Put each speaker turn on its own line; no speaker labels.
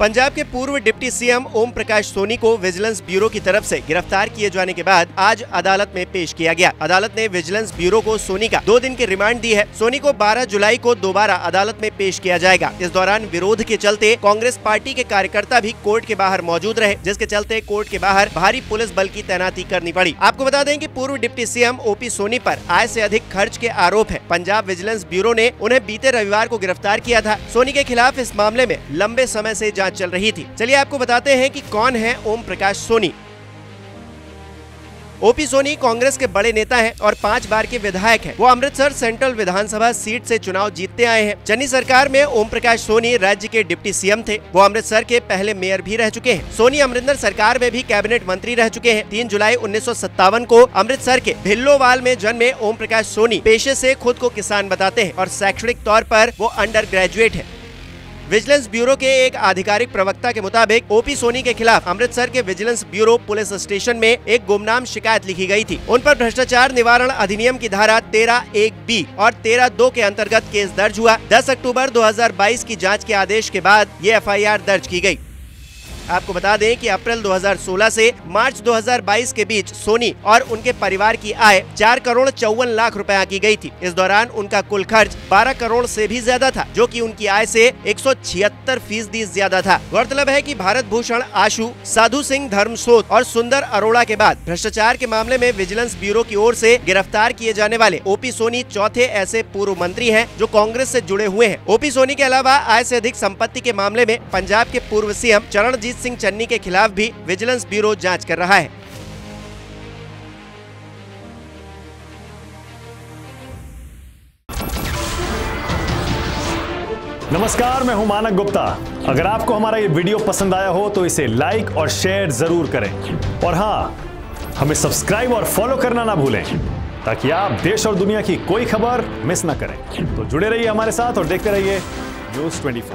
पंजाब के पूर्व deputy CM Om Prakash Soni को विजिलेंस ब्यूरो की तरफ़ से गिरफ़्तार किए जाने के बाद आज अदालत में पेश किया गया। अदालत ने विजिलेंस ब्यूरो को सोनी का दो दिन की रिमांड दी है। सोनी को 12 जुलाई को दोबारा अदालत में पेश किया जाएगा। इस दौरान विरोध के चलते कांग्रेस पार्टी के कार्यकर्ता भी कोर्ट के बाहर मौजूद रहे, जिसके चलते कोर्ट के बाहर भारी पुलिस बल की तैनाती करनी पड़ी। आपको बता दें की पूर्व डिप्टी सीएम ओपी सोनी आरोप आय ऐसी अधिक खर्च के आरोप है। पंजाब विजिलेंस ब्यूरो ने उन्हें बीते रविवार को गिरफ़्तार किया था। सोनी के खिलाफ इस मामले में लंबे समय ऐसी चल रही थी। चलिए आपको बताते हैं कि कौन है ओम प्रकाश सोनी। ओपी सोनी कांग्रेस के बड़े नेता हैं और पाँच बार के विधायक हैं। वो अमृतसर सेंट्रल विधानसभा सीट से चुनाव जीतते आए हैं। चन्नी सरकार में ओम प्रकाश सोनी राज्य के डिप्टी सीएम थे। वो अमृतसर के पहले मेयर भी रह चुके हैं। सोनी अमरिंदर सरकार में भी कैबिनेट मंत्री रह चुके हैं। तीन जुलाई उन्नीस सौ सत्तावन को अमृतसर के भिल्लोवाल में जन्मे ओम प्रकाश सोनी। पेशे ऐसी खुद को किसान बताते हैं और शैक्षणिक तौर आरोप वो अंडर ग्रेजुएट है। विजिलेंस ब्यूरो के एक आधिकारिक प्रवक्ता के मुताबिक, ओपी सोनी के खिलाफ अमृतसर के विजिलेंस ब्यूरो पुलिस स्टेशन में एक गुमनाम शिकायत लिखी गई थी। उन पर भ्रष्टाचार निवारण अधिनियम की धारा तेरह एक बी और तेरह दो के अंतर्गत केस दर्ज हुआ। 10 अक्टूबर 2022 की जाँच के आदेश के बाद ये एफआईआर दर्ज की गई। आपको बता दें कि अप्रैल 2016 से मार्च 2022 के बीच सोनी और उनके परिवार की आय चार करोड़ चौवन लाख रुपया की गई थी। इस दौरान उनका कुल खर्च 12 करोड़ से भी ज़्यादा था, जो कि उनकी आय से एक सौ छिहत्तर फ़ीसदी ज़्यादा था। गौरतलब है कि भारत भूषण आशु, साधु सिंह धर्मसोत और सुंदर अरोड़ा के बाद भ्रष्टाचार के मामले में विजिलेंस ब्यूरो की ओर से गिरफ़्तार किए जाने वाले ओपी सोनी चौथे ऐसे पूर्व मंत्री हैं, जो कांग्रेस से जुड़े हुए हैं। ओपी सोनी के अलावा आय से अधिक संपत्ति के मामले में पंजाब के पूर्व सीएम चरणजीत सिंह चन्नी के खिलाफ भी विजिलेंस ब्यूरो जाँच कर रहा है।
नमस्कार, मैं हूँ मानक गुप्ता। अगर आपको हमारा ये वीडियो पसंद आया हो तो इसे लाइक और शेयर ज़रूर करें। और हाँ हमें सब्सक्राइब और फॉलो करना ना भूलें, ताकि आप देश और दुनिया की कोई खबर मिस ना करें। तो जुड़े रहिए हमारे साथ और देखते रहिए न्यूज़ 24